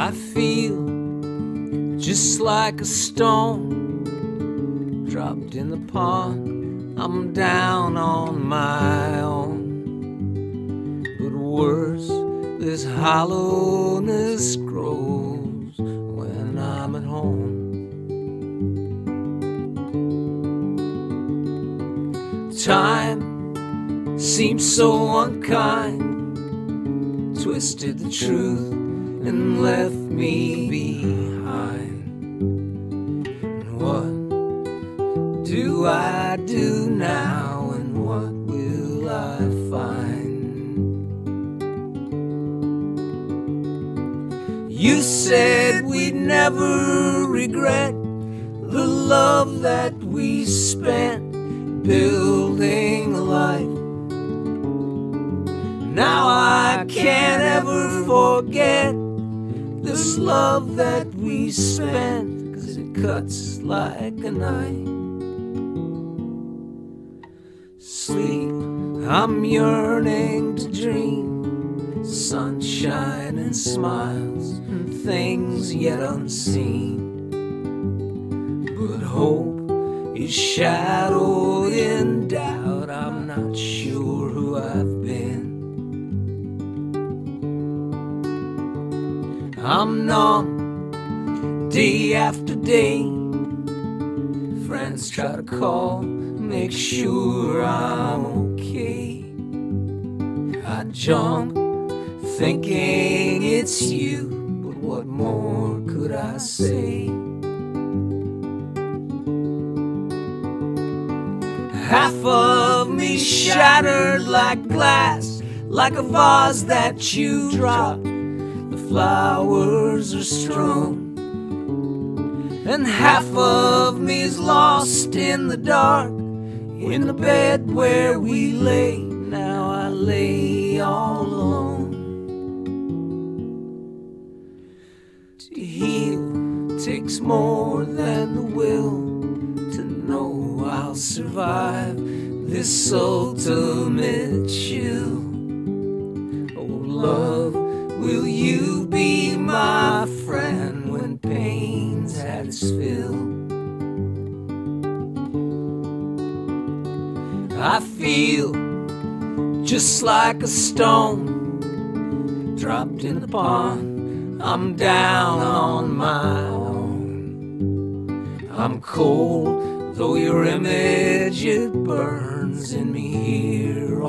I feel just like a stone dropped in the pond. I'm down on my own. But worse, this hollowness grows when I'm at home. Time seems so unkind, twisted the truth and left me behind. And what do I do now, and what will I find? You said we'd never regret the love that we spent building a life. Now I can't ever forget this love that we spent, cause it cuts like a knife. Sleep, I'm yearning to dream sunshine and smiles and things yet unseen. But hope is shadowed in I'm numb day after day. Friends try to call, make sure I'm okay. I jump thinking it's you, but what more could I say? Half of me shattered like glass, like a vase that you dropped. Flowers are strewn, and half of me is lost in the dark, in the bed where we lay. Now I lay all alone. To heal takes more than the will to know I'll survive this ultimate chill. Oh, love, will you be my friend when pain's had its fill? I feel just like a stone dropped in the pond. I'm down on my own. I'm cold, though your image it burns in me here.